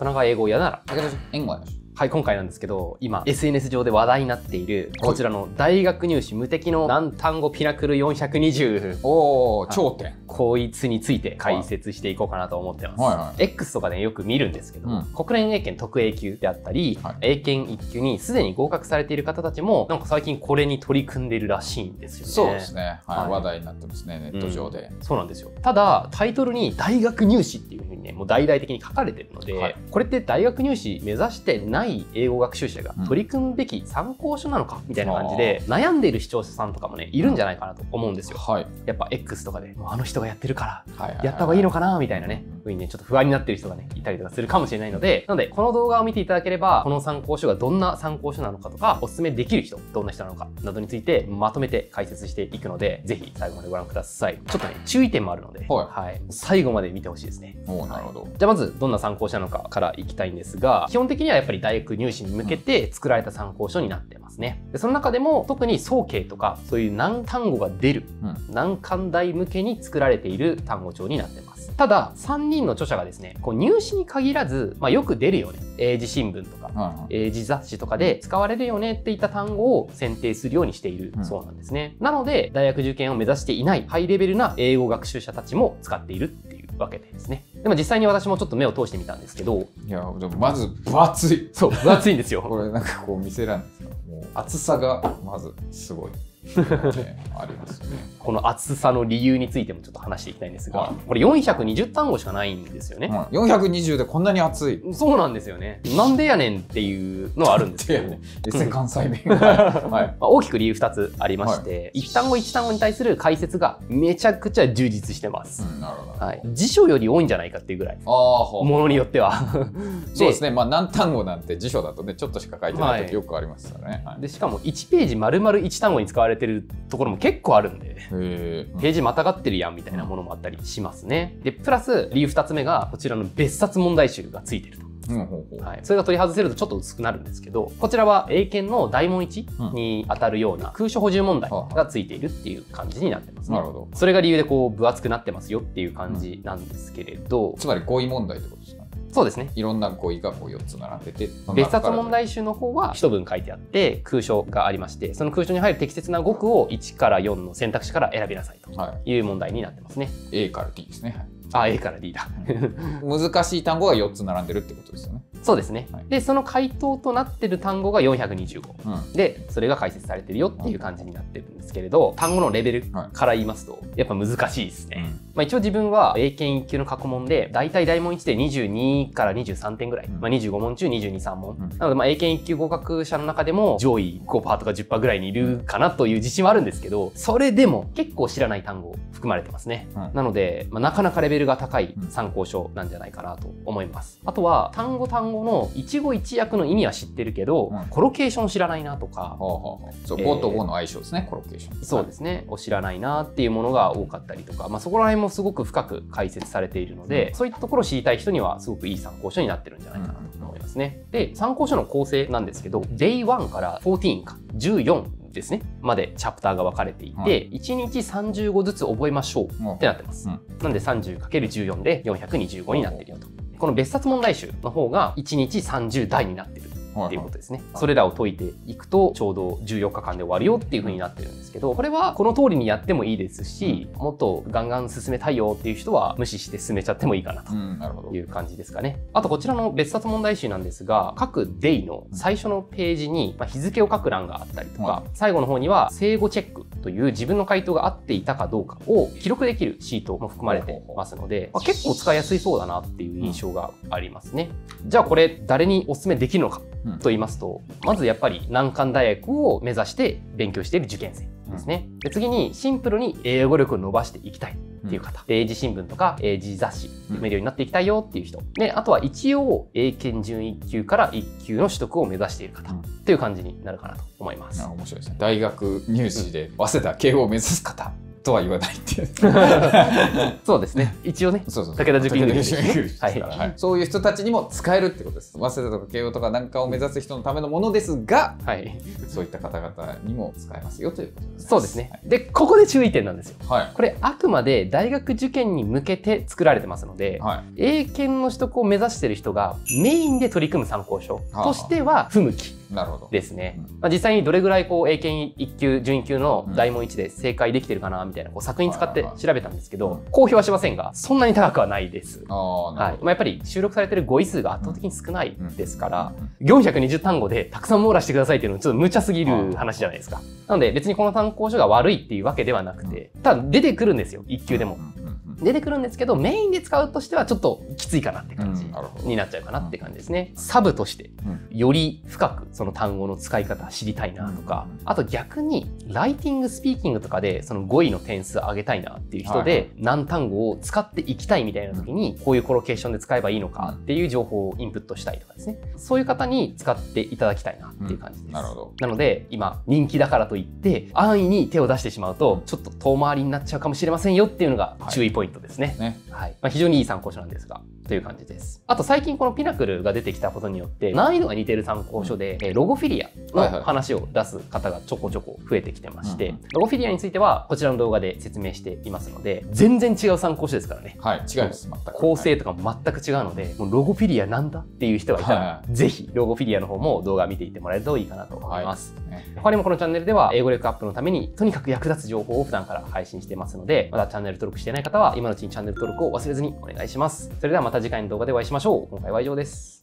そのが英語嫌ならだけど英語やしはい今回なんですけど今 SNS 上で話題になっているこちらの大学入試無敵の難単語ピナクル420おお頂点。こいつについて解説していこうかなと思ってます、はいはい X とかでよく見るんですけど、うん。国連英検特 A 級であったり、はい。英検1級にすでに合格されている方たちもなんか最近これに取り組んでいるらしいんですよね。そうですね、はいはい。話題になってますねネット上で、そうなんですよ。ただタイトルに大学入試っていうふうにねもう大々的に書かれてるので、はい。これって大学入試目指してない英語学習者がうん。取り組むべき参考書なのか？みたいな感じで、悩んでいる視聴者さんとかもねいるんじゃないかなと思うんですよ。はい。やっぱ X とかであの人がやってるからはいはいはい。やった方がいいのかな？みたいなね、ふうにね、ちょっと不安になってる人がね、いたりとかするかもしれないので、なので、この動画を見ていただければ、この参考書がどんな参考書なのかとか、おすすめできる人、どんな人なのかなどについてまとめて解説していくので、ぜひ最後までご覧ください。ちょっとね、注意点もあるので、はい。最後まで見てほしいですね。なるほど、じゃあまずどんな参考書なのかからいきたいんですが基本的にはやっぱり大学入試に向けて作られた参考書になってますね。でその中でも特に早慶とかそういう難単語が出るうん。難関大向けに作られている単語帳になってます。ただ3人の著者がですねこう入試に限らず、まあ、よく出るよね。英字新聞とかはいはい英字雑誌とかで使われるよねっていった単語を選定するようにしているうん。そうなんですね。なので大学受験を目指していないハイレベルな英語学習者たちも使っているっていうわけですね。でも実際に私もちょっと目を通してみたんですけど、いやでもまず分厚い。そう、分厚いんですよ。これなんかこう見せらんですか？もう厚さがまずすごい、ね、あこの厚さの理由についてもちょっと話していきたいんですが、はい。これ420単語しかないんですよね。はい420でこんなに厚い。そうなんですよね。なんでやねんっていうのはあるんですけど、エセ関西弁が、はい、まあ、大きく理由2つありまして、一単語一単語に対する解説がめちゃくちゃ充実してます。うん、なるほど、はい、辞書より多いんじゃないかっていうぐらい。ああほう。ものによっては。そうですね。まあ何単語なんて辞書だとねちょっとしか書いてない時よくありますからね、はい。でしかも1ページ丸々1単語に使われてるところも結構あるんでページまたがってるやんみたいなものもあったりしますね。でプラス理由2つ目がこちらの別冊問題集がついてると。はい、それが取り外せるとちょっと薄くなるんですけどこちらは英検の大問1に当たるような空所補充問題がついているっていう感じになってますね。なるほど。それが理由でこう分厚くなってますよっていう感じなんですけれど、つまり語彙問題ってことですかねそうですね。いろんな語彙がこう4つ並んでて別冊問題集の方は一文書いてあって空所がありましてその空所に入る適切な語句を1から4の選択肢から選びなさいとはい。う問題になってますね。い A から D ですね、はいあ A から D だ。難しい単語が4つ並んでるってことですよね。そうですね、はい。でその回答となってる単語が425うん。でそれが解説されてるよっていう感じになってるんですけれど単語のレベルはい。から言いますとやっぱ難しいですね、うん。まあ、一応自分は英検1級の過去問で大体大問1で22から23点ぐらい、うん。まあ、25問中223問、うん。なのでまあ英検1級合格者の中でも上位5%とか10%ぐらいにいるかなという自信はあるんですけどそれでも結構知らない単語含まれてますね、うんなので、まあ、なかなかレベルが高い参考書なんじゃないかなと思います。あとは単語単語の一語一訳の意味は知ってるけど、うん。コロケーション知らないなとか、そうえー。語と語の相性ですね、コロケーション。そうですね、を知らないなっていうものが多かったりとか、まあ、そこら辺もすごく深く解説されているので、うん。そういったところを知りたい人にはすごくいい参考書になってるんじゃないかなと思いますね。で参考書の構成なんですけど Day1 から14か。14ですね。までチャプターが分かれていて、は1日30語ずつ覚えましょううんってなってます。うん。なんで 30×14 で425になってるよと。この別冊問題集の方が1日30台になってるっていうことですね。それらを解いていくとちょうど14日間で終わるよっていう風になってるんですけどこれはこの通りにやってもいいですし、もっとガンガン進めたいよっていう人は無視して進めちゃってもいいかなと。いう感じですかね。あとこちらの別冊問題集なんですが各 Day の最初のページにまあ日付を書く欄があったりとか、は最後の方には正誤チェックという自分の回答が合っていたかどうかを記録できるシートも含まれてますので、まあ結構使いやすいそうだなっていう印象がありますね。じゃあこれ誰にお勧めできるのかうんと言いますとまずやっぱり難関大学を目指して勉強している受験生ですね。で次にシンプルに英語力を伸ばしていきたいっていう方、英字新聞とか英字雑誌読めるようになっていきたいよっていう人。であとは一応英検準1級から1級の取得を目指している方。うん。っていう感じになるかなと思います。な面白いですね。大学入試で早稲田慶応を目指す方。とは言わないっていう。そうですね。一応ね。そうそう武田塾イングリッシュ武田塾イングリッシュですから。はい。はいそういう人たちにも使えるってことです。早稲田とか慶応とかなんかを目指す人のためのものですがはい。そういった方々にも使えますよということです。そうですね。でここで注意点なんですよ。はい。これあくまで大学受験に向けて作られてますので、はい。英検の取得を目指している人がメインで取り組む参考書としては不向きですね、うんまあ、実際にどれぐらいこう英検1級準1級の大問1で正解できてるかなみたいなこう作品使って調べたんですけど、公表はしませんがそんなに高くはないです。はい。まあ、やっぱり収録されてる語彙数が圧倒的に少ないですから、うん420単語でたくさん網羅してくださいっていうのはちょっと無茶すぎる話じゃないですか。なので別にこの参考書が悪いっていうわけではなくて、ただ出てくるんですよ、1級でも。出てくるんですけど、メインで使うとしてはちょっときついかなって感じになっちゃうかなって感じですね。サブとしてうん。より深くその単語の使い方知りたいなとか、あと逆にライティングスピーキングとかでその語彙の点数上げたいなっていう人で何単語を使っていきたいみたいな時にこういうコロケーションで使えばいいのかっていう情報をインプットしたいとかですね。そういう方に使っていただきたいなっていう感じです。なので今人気だからといって安易に手を出してしまうとちょっと遠回りになっちゃうかもしれませんよっていうのが注意ポイントトですね。ねはい。まあ、非常にいい参考書なんですがという感じです。あと最近このピナクルが出てきたことによって難易度が似ている参考書で、えーロゴフィリアの話を出す方がちょこちょこ増えてきてまして、うんうん。ロゴフィリアについてはこちらの動画で説明していますので全然違う参考書ですからね。はい違います全く。構成とかも全く違うので、もうロゴフィリアなんだっていう人がいたら、はぜひロゴフィリアの方も動画見ていってもらえるといいかなと思います。ね。他にもこのチャンネルでは英語力アップのためにとにかく役立つ情報を普段から配信していますのでまだチャンネル登録していない方は今のうちにチャンネル登録忘れずにお願いします。それではまた次回の動画でお会いしましょう。今回は以上です。